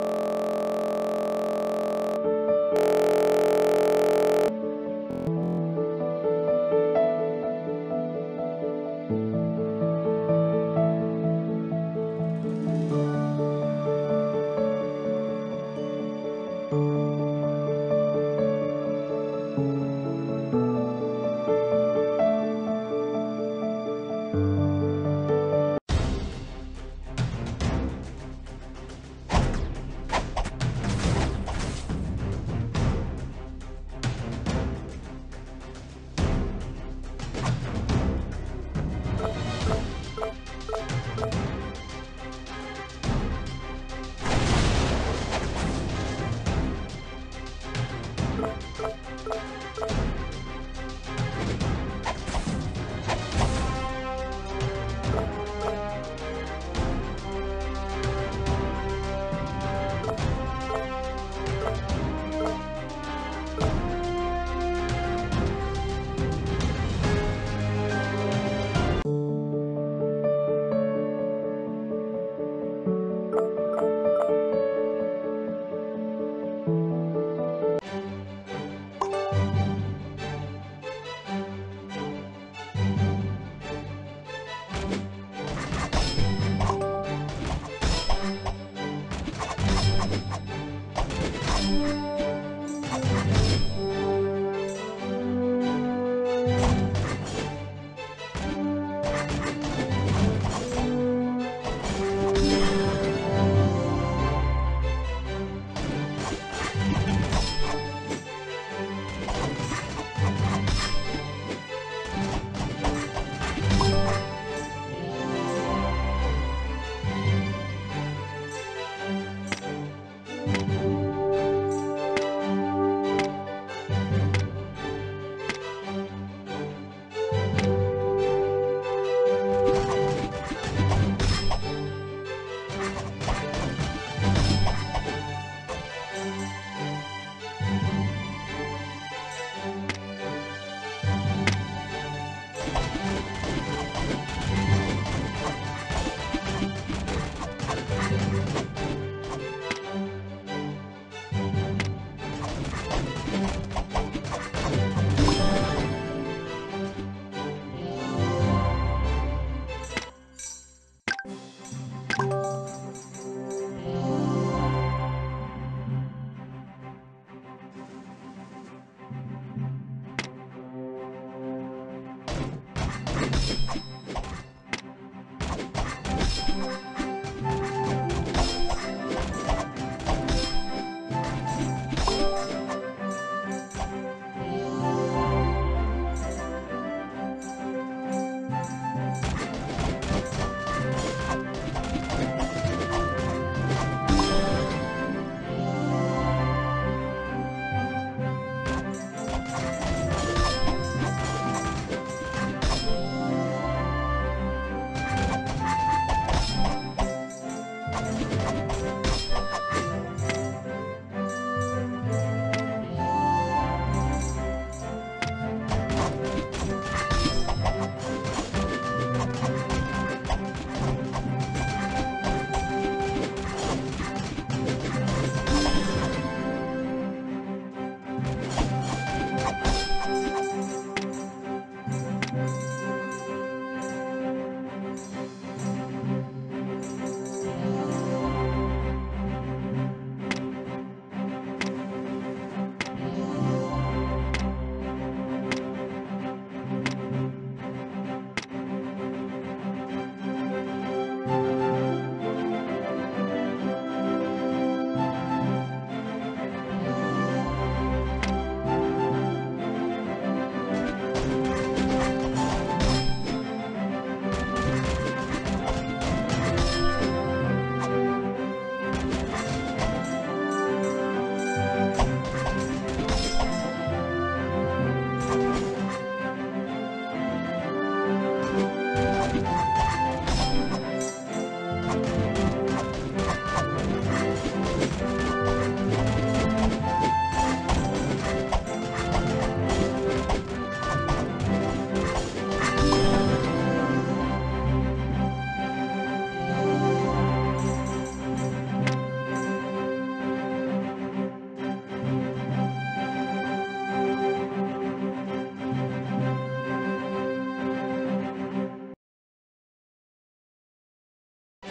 you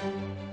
you